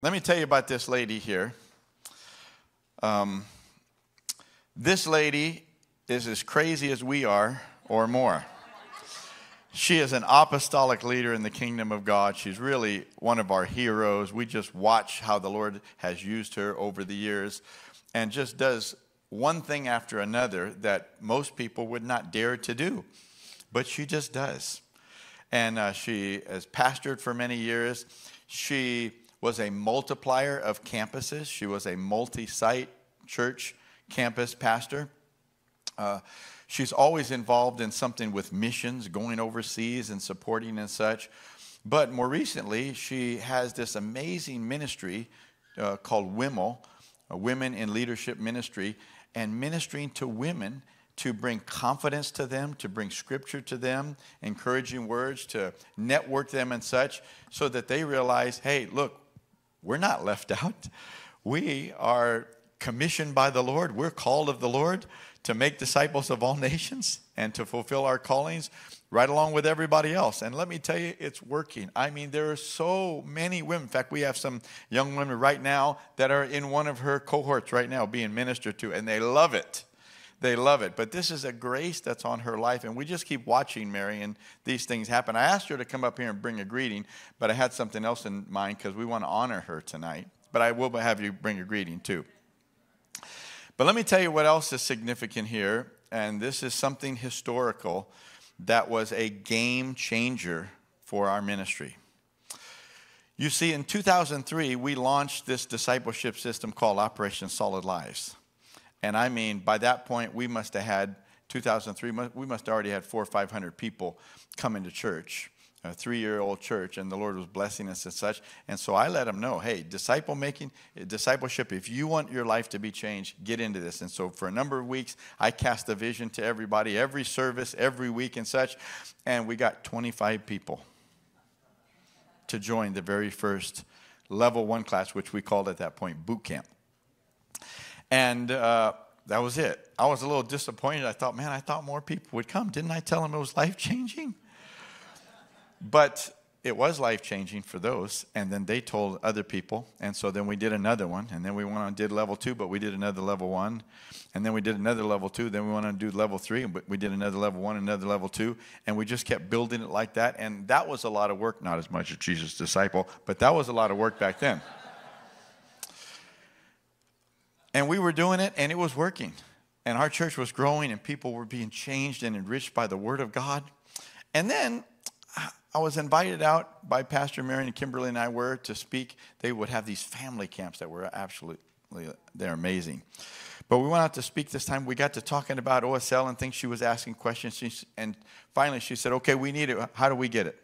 Let me tell you about this lady here. Um, this lady is as crazy as we are, or more. She is an apostolic leader in the kingdom of God. She's really one of our heroes. We just watch how the Lord has used her over the years and just does one thing after another that most people would not dare to do. But she just does. And uh, she has pastored for many years. She was a multiplier of campuses, she was a multi site church campus pastor. Uh, she's always involved in something with missions, going overseas and supporting and such. But more recently, she has this amazing ministry uh, called WIML, Women in Leadership Ministry, and ministering to women to bring confidence to them, to bring scripture to them, encouraging words, to network them and such, so that they realize hey, look, we're not left out. We are commissioned by the Lord, we're called of the Lord to make disciples of all nations and to fulfill our callings right along with everybody else. And let me tell you, it's working. I mean, there are so many women. In fact, we have some young women right now that are in one of her cohorts right now being ministered to, and they love it. They love it. But this is a grace that's on her life, and we just keep watching Mary, and these things happen. I asked her to come up here and bring a greeting, but I had something else in mind because we want to honor her tonight. But I will have you bring a greeting too. But let me tell you what else is significant here, and this is something historical that was a game changer for our ministry. You see, in 2003, we launched this discipleship system called Operation Solid Lives. And I mean, by that point, we must have had, 2003, we must have already had four or 500 people coming to church a three year old church, and the Lord was blessing us and such. And so I let them know hey, disciple making, discipleship, if you want your life to be changed, get into this. And so for a number of weeks, I cast a vision to everybody, every service, every week, and such. And we got 25 people to join the very first level one class, which we called at that point boot camp. And uh, that was it. I was a little disappointed. I thought, man, I thought more people would come. Didn't I tell them it was life changing? But it was life changing for those. And then they told other people. And so then we did another one. And then we went on did level two, but we did another level one. And then we did another level two. Then we went on to do level three, but we did another level one, another level two. And we just kept building it like that. And that was a lot of work, not as much as Jesus' disciple, but that was a lot of work back then. And we were doing it, and it was working. And our church was growing, and people were being changed and enriched by the Word of God. And then I was invited out by Pastor Marion and Kimberly and I were to speak. They would have these family camps that were absolutely, they're amazing. But we went out to speak this time. We got to talking about OSL and things. She was asking questions. She, and finally she said, okay, we need it. How do we get it?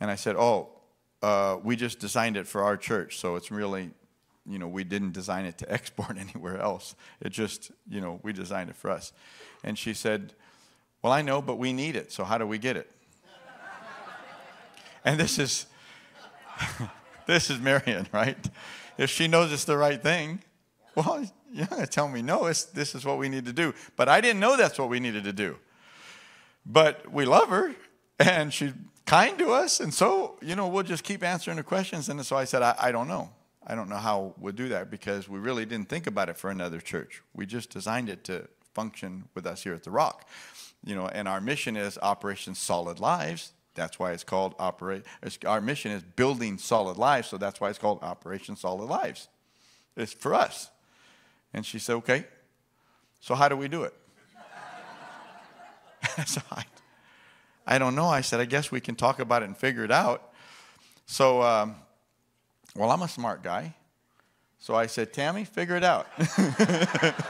And I said, oh, uh, we just designed it for our church. So it's really, you know, we didn't design it to export anywhere else. It just, you know, we designed it for us. And she said, well, I know, but we need it, so how do we get it? and this is this is Marion, right? If she knows it's the right thing, well, you're not going to tell me no, this is what we need to do. But I didn't know that's what we needed to do. But we love her, and she's kind to us, and so, you know, we'll just keep answering the questions. And so I said, I, I don't know. I don't know how we'll do that because we really didn't think about it for another church. We just designed it to function with us here at the Rock you know, and our mission is Operation Solid Lives. That's why it's called Operate. Our mission is building solid lives, so that's why it's called Operation Solid Lives. It's for us. And she said, okay, so how do we do it? so I, I don't know. I said, I guess we can talk about it and figure it out. So, um, well, I'm a smart guy. So I said, Tammy, figure it out.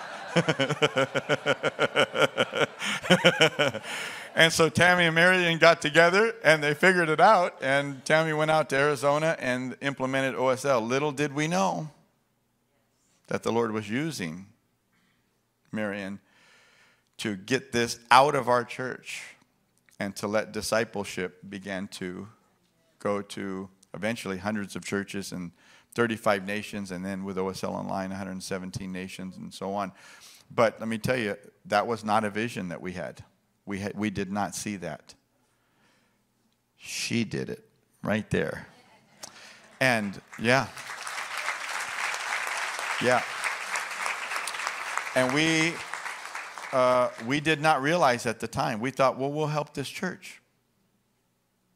and so Tammy and Marion got together and they figured it out. And Tammy went out to Arizona and implemented OSL. Little did we know that the Lord was using Marion to get this out of our church and to let discipleship begin to go to eventually hundreds of churches and 35 nations, and then with OSL Online, 117 nations, and so on. But let me tell you, that was not a vision that we had. We, had, we did not see that. She did it right there. And yeah. Yeah. And we, uh, we did not realize at the time. We thought, well, we'll help this church.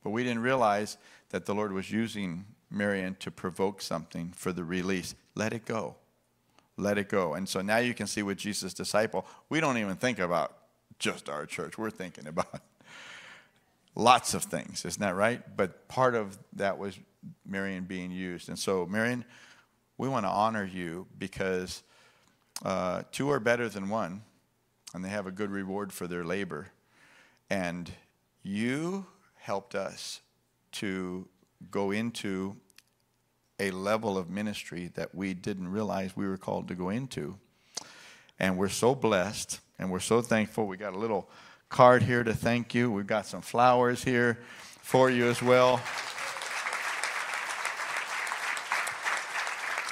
But we didn't realize that the Lord was using Marion to provoke something for the release. Let it go. Let it go. And so now you can see with Jesus' disciple, we don't even think about just our church. We're thinking about lots of things, isn't that right? But part of that was Marion being used. And so, Marion, we want to honor you because uh, two are better than one, and they have a good reward for their labor. And you helped us to go into a level of ministry that we didn't realize we were called to go into. And we're so blessed and we're so thankful. We got a little card here to thank you. We've got some flowers here for you as well.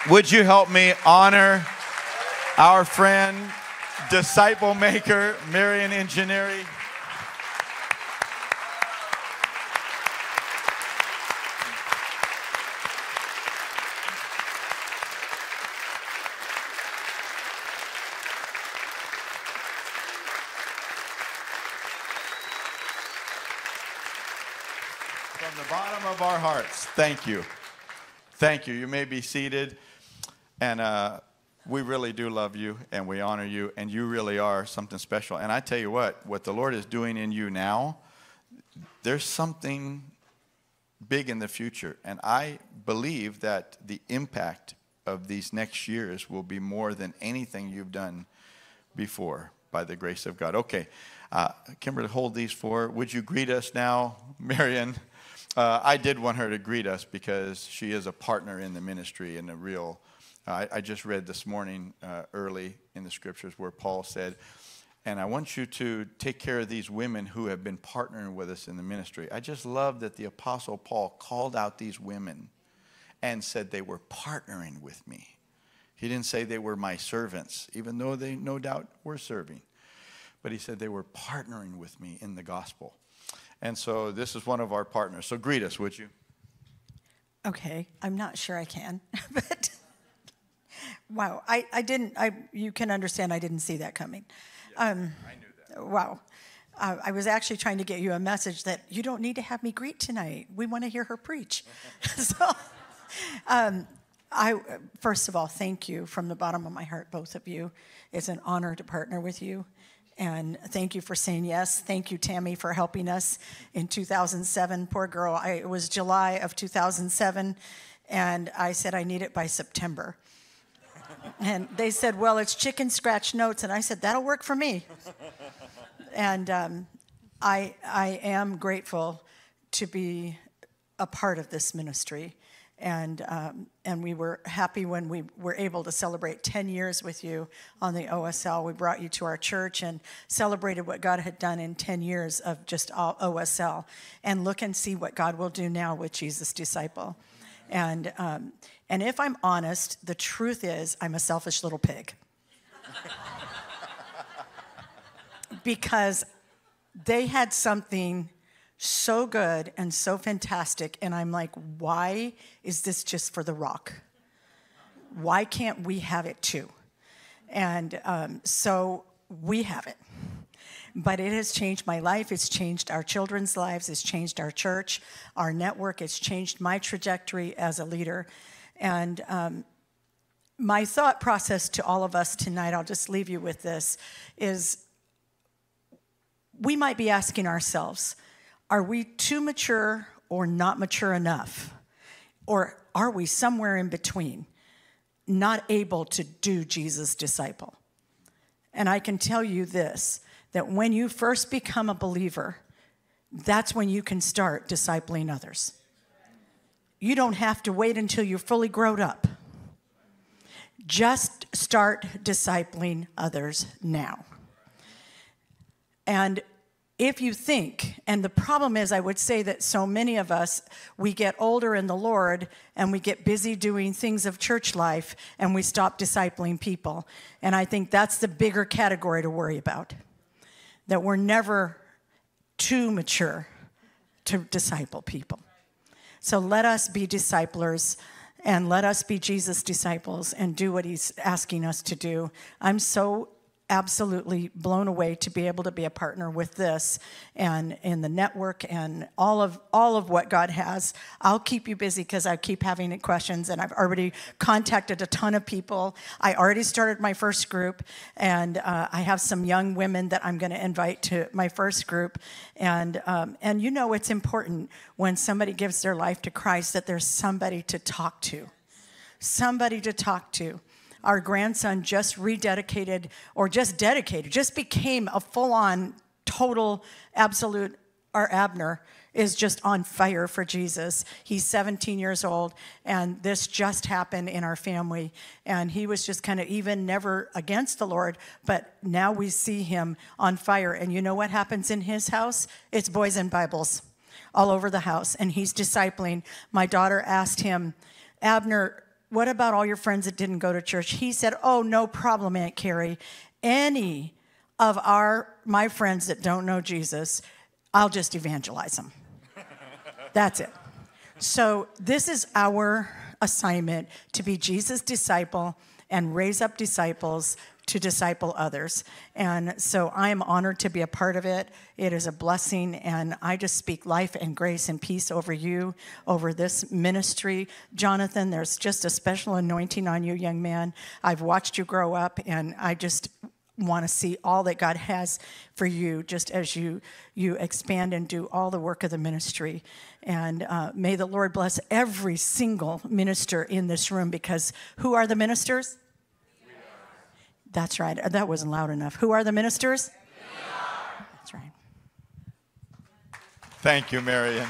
Would you help me honor our friend, disciple maker, Marion Ingegneri? From the bottom of our hearts, thank you. Thank you. You may be seated. And uh, we really do love you and we honor you, and you really are something special. And I tell you what, what the Lord is doing in you now, there's something big in the future. And I believe that the impact of these next years will be more than anything you've done before by the grace of God. Okay, uh, Kimberly, hold these four. Would you greet us now, Marion? Uh, I did want her to greet us because she is a partner in the ministry and a real I, I just read this morning uh, early in the scriptures where Paul said, and I want you to take care of these women who have been partnering with us in the ministry. I just love that the Apostle Paul called out these women and said they were partnering with me. He didn't say they were my servants, even though they no doubt were serving. But he said they were partnering with me in the gospel. And so this is one of our partners. So greet us, would you? Okay, I'm not sure I can, but Wow, I, I didn't, I, you can understand I didn't see that coming. Um, I knew that. Wow. Uh, I was actually trying to get you a message that you don't need to have me greet tonight. We want to hear her preach. so, um, I first of all thank you from the bottom of my heart, both of you. It's an honor to partner with you, and thank you for saying yes. Thank you, Tammy, for helping us in 2007. Poor girl, I, it was July of 2007, and I said I need it by September. And they said, Well, it's chicken scratch notes. And I said, That'll work for me. and um, I, I am grateful to be a part of this ministry. And, um, and we were happy when we were able to celebrate 10 years with you on the OSL. We brought you to our church and celebrated what God had done in 10 years of just all OSL. And look and see what God will do now with Jesus Disciple. And, um, and if I'm honest, the truth is I'm a selfish little pig. because they had something so good and so fantastic, and I'm like, why is this just for the rock? Why can't we have it too? And um, so we have it but it has changed my life. It's changed our children's lives. It's changed our church, our network. It's changed my trajectory as a leader. And um, my thought process to all of us tonight, I'll just leave you with this, is we might be asking ourselves, are we too mature or not mature enough? Or are we somewhere in between, not able to do Jesus' disciple? And I can tell you this that when you first become a believer, that's when you can start discipling others. You don't have to wait until you're fully grown up. Just start discipling others now. And if you think, and the problem is, I would say that so many of us, we get older in the Lord and we get busy doing things of church life and we stop discipling people. And I think that's the bigger category to worry about that we're never too mature to disciple people. So let us be disciplers and let us be Jesus' disciples and do what he's asking us to do. I'm so absolutely blown away to be able to be a partner with this and in the network and all of all of what God has. I'll keep you busy because I keep having questions and I've already contacted a ton of people. I already started my first group and uh, I have some young women that I'm going to invite to my first group. And um, and you know it's important when somebody gives their life to Christ that there's somebody to talk to, somebody to talk to our grandson just rededicated or just dedicated, just became a full on, total, absolute, our Abner is just on fire for Jesus. He's 17 years old, and this just happened in our family. And he was just kind of even never against the Lord, but now we see him on fire. And you know what happens in his house? It's boys and Bibles all over the house, and he's discipling. My daughter asked him, Abner, what about all your friends that didn't go to church? He said, Oh, no problem, Aunt Carrie. Any of our my friends that don't know Jesus, I'll just evangelize them. That's it. So this is our assignment to be Jesus' disciple and raise up disciples to disciple others. And so I am honored to be a part of it. It is a blessing, and I just speak life and grace and peace over you, over this ministry. Jonathan, there's just a special anointing on you, young man. I've watched you grow up, and I just want to see all that God has for you just as you you expand and do all the work of the ministry. And uh, may the Lord bless every single minister in this room because who are the ministers? That's right. Uh, that wasn't loud enough. Who are the ministers? That's right. Thank you, Marion.